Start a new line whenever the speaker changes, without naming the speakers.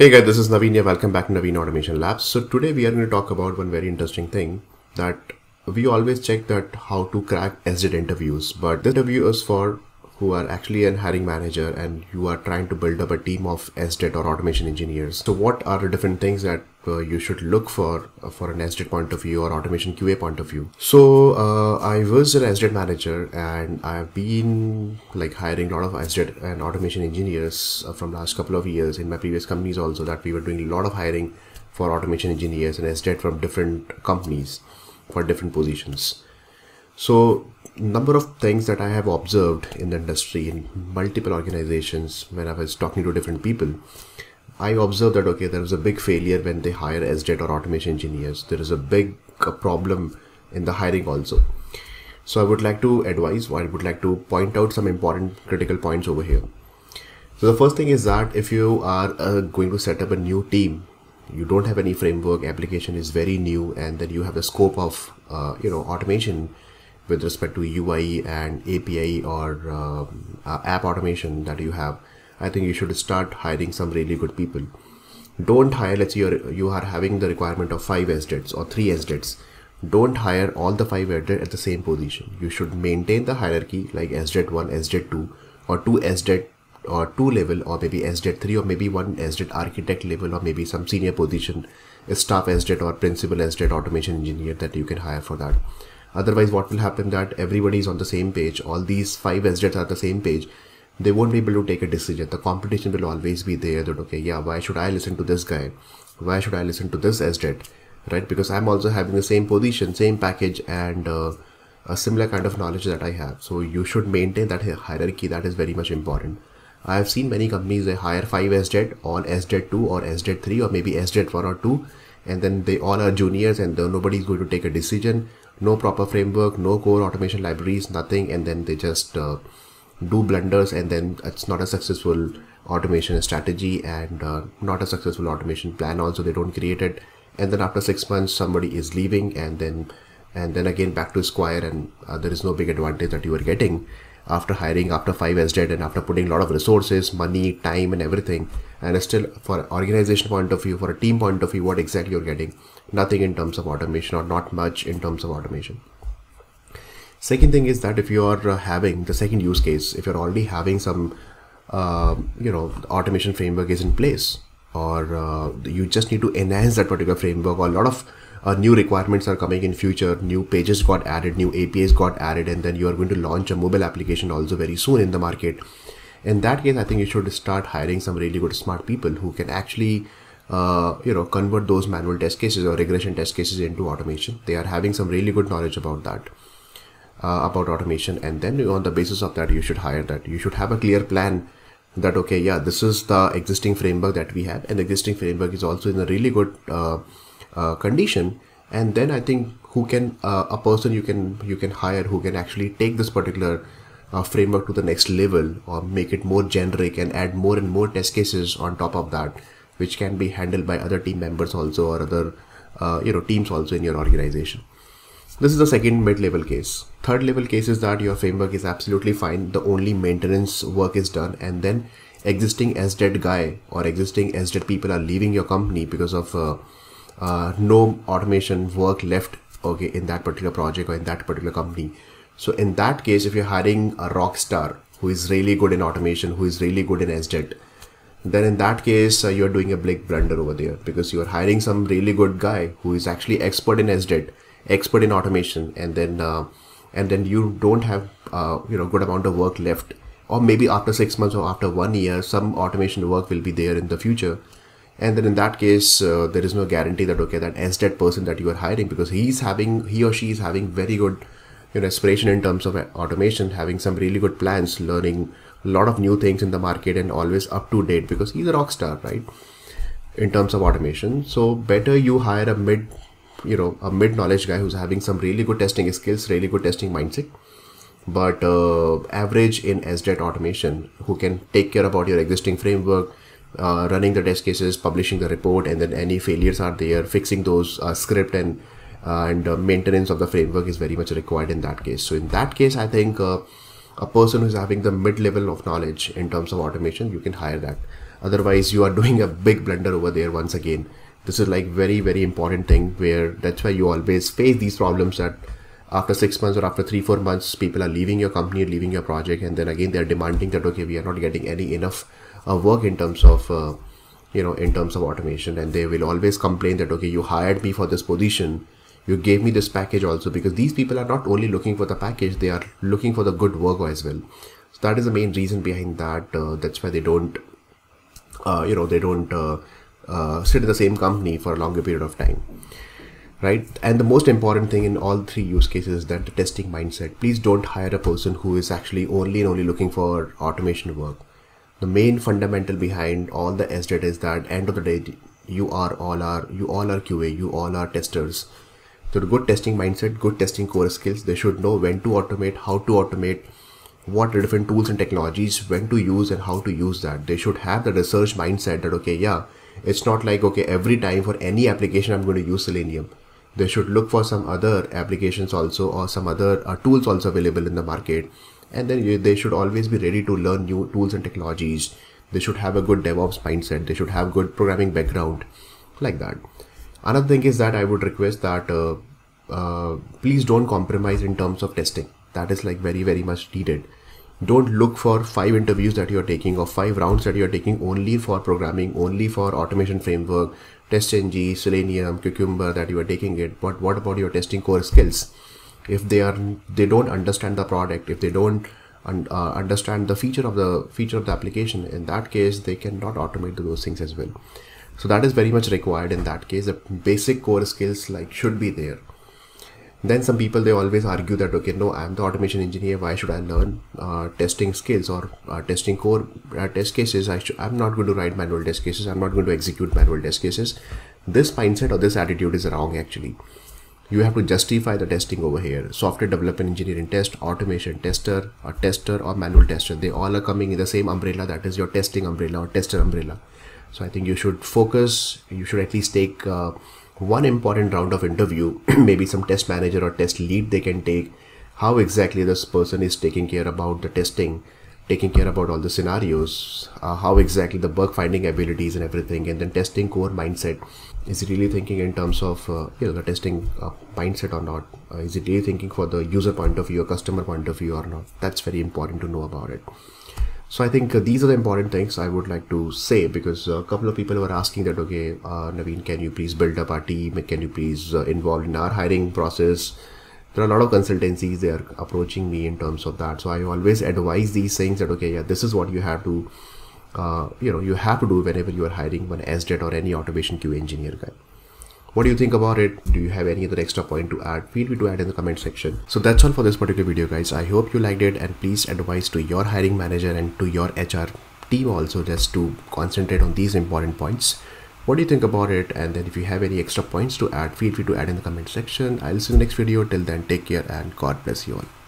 Hey guys, this is Naveen here. Welcome back to Naveen Automation Labs. So today we are going to talk about one very interesting thing that we always check that how to crack SDET interviews, but this interview is for who are actually an hiring manager and you are trying to build up a team of SDET or automation engineers. So what are the different things that uh, you should look for uh, for an SDET point of view or automation QA point of view? So uh, I was an SDET manager and I've been like hiring a lot of SDET and automation engineers uh, from last couple of years in my previous companies also that we were doing a lot of hiring for automation engineers and SDET from different companies for different positions. So number of things that I have observed in the industry in multiple organizations when I was talking to different people, I observed that okay, there is a big failure when they hire SDET or automation engineers. There is a big uh, problem in the hiring also. So I would like to advise, or I would like to point out some important critical points over here. So the first thing is that if you are uh, going to set up a new team, you don't have any framework, application is very new, and then you have the scope of uh, you know automation with respect to UI and API or um, uh, app automation that you have, I think you should start hiring some really good people. Don't hire, let's say you're, you are having the requirement of five SDETs or three SDETs. Don't hire all the five SDET at the same position. You should maintain the hierarchy like SDET 1, SDET 2 or 2 SDET or 2 level or maybe SDET 3 or maybe one SDET architect level or maybe some senior position, a staff SDET or principal SDET automation engineer that you can hire for that otherwise what will happen that everybody is on the same page all these five SDETs are the same page they won't be able to take a decision. The competition will always be there that okay yeah why should I listen to this guy? Why should I listen to this SDET right? Because I'm also having the same position same package and uh, a similar kind of knowledge that I have. So you should maintain that hierarchy. That is very much important. I have seen many companies they hire 5 SDET all SDET 2 or SDET 3 or maybe SDET 1 or 2 and then they all are juniors and nobody is going to take a decision no proper framework no core automation libraries nothing. And then they just uh, do blunders and then it's not a successful automation strategy and uh, not a successful automation plan also. They don't create it. And then after six months somebody is leaving and then and then again back to square and uh, there is no big advantage that you are getting after hiring after 5 SDET and after putting a lot of resources money time and everything. And still for organization point of view for a team point of view what exactly you're getting nothing in terms of automation or not much in terms of automation. Second thing is that if you are uh, having the second use case if you're already having some uh, you know automation framework is in place or uh, you just need to enhance that particular framework or a lot of uh, new requirements are coming in future new pages got added new apis got added and then you are going to launch a mobile application also very soon in the market. In that case i think you should start hiring some really good smart people who can actually uh, you know convert those manual test cases or regression test cases into automation. They are having some really good knowledge about that uh, about automation. And then on the basis of that you should hire that. You should have a clear plan that okay yeah this is the existing framework that we have and the existing framework is also in a really good uh, uh, condition. And then i think who can uh, a person you can you can hire who can actually take this particular uh, framework to the next level or make it more generic and add more and more test cases on top of that which can be handled by other team members also or other uh, you know teams also in your organization. This is the second mid-level case. Third level case is that your framework is absolutely fine. The only maintenance work is done and then existing SDET guy or existing SDET people are leaving your company because of uh, uh, no automation work left okay in that particular project or in that particular company. So in that case if you're hiring a rock star who is really good in automation who is really good in SDET then in that case uh, you're doing a big blunder over there because you're hiring some really good guy who is actually expert in SDET expert in automation and then uh, and then you don't have uh, you know good amount of work left. Or maybe after six months or after one year some automation work will be there in the future. And then in that case uh, there is no guarantee that okay that SDET person that you are hiring because he's having he or she is having very good you know aspiration in terms of automation having some really good plans learning a lot of new things in the market and always up to date because he's a rock star right in terms of automation so better you hire a mid you know a mid knowledge guy who's having some really good testing skills really good testing mindset but uh, average in SDET automation who can take care about your existing framework uh, running the test cases, publishing the report, and then any failures are there, fixing those uh, script and uh, and uh, maintenance of the framework is very much required in that case. So in that case, I think uh, a person who's having the mid level of knowledge in terms of automation, you can hire that. otherwise you are doing a big blunder over there once again. This is like very very important thing where that's why you always face these problems that after six months or after three four months people are leaving your company leaving your project and then again they're demanding that okay we are not getting any enough uh, work in terms of uh, you know in terms of automation. And they will always complain that okay you hired me for this position you gave me this package also because these people are not only looking for the package they are looking for the good work as well. So that is the main reason behind that uh, that's why they don't uh, you know they don't uh, uh, sit in the same company for a longer period of time. Right? And the most important thing in all three use cases is that the testing mindset. Please don't hire a person who is actually only and only looking for automation work. The main fundamental behind all the SDET is that end of the day you are all are you all are QA you all are testers so good testing mindset good testing core skills they should know when to automate how to automate what are different tools and technologies when to use and how to use that. They should have the research mindset that okay yeah it's not like okay every time for any application i'm going to use selenium. They should look for some other applications also or some other uh, tools also available in the market. And then you, they should always be ready to learn new tools and technologies. They should have a good devops mindset. They should have good programming background like that another thing is that i would request that uh, uh, please don't compromise in terms of testing that is like very very much needed don't look for five interviews that you're taking or five rounds that you're taking only for programming only for automation framework TestNG, Selenium, Cucumber that you are taking it. But what about your testing core skills? If they are they don't understand the product, if they don't un, uh, understand the feature of the feature of the application, in that case they cannot automate those things as well. So that is very much required in that case. The basic core skills like should be there. Then some people they always argue that okay no i'm the automation engineer. Why should i learn uh, testing skills or uh, testing core uh, test cases? I i'm not going to write manual test cases. I'm not going to execute manual test cases. This mindset or this attitude is wrong actually. You have to justify the testing over here. Software development engineering test automation tester or tester or manual tester they all are coming in the same umbrella that is your testing umbrella or tester umbrella so i think you should focus you should at least take uh, one important round of interview, maybe some test manager or test lead they can take, how exactly this person is taking care about the testing, taking care about all the scenarios, uh, how exactly the bug finding abilities and everything, and then testing core mindset. Is it really thinking in terms of uh, you know the testing uh, mindset or not? Uh, is it really thinking for the user point of view or customer point of view or not? That's very important to know about it. So I think uh, these are the important things I would like to say because a couple of people were asking that, okay, uh, Naveen, can you please build up our team? Can you please uh, involve in our hiring process? There are a lot of consultancies they are approaching me in terms of that. So I always advise these things that, okay, yeah, this is what you have to, uh, you know, you have to do whenever you are hiring one SDET or any automation QA engineer guy. What do you think about it? Do you have any other extra point to add? Feel free to add in the comment section. So that's all for this particular video guys. I hope you liked it and please advise to your hiring manager and to your HR team also just to concentrate on these important points. What do you think about it? And then if you have any extra points to add, feel free to add in the comment section. I'll see you in the next video. Till then, take care and God bless you all.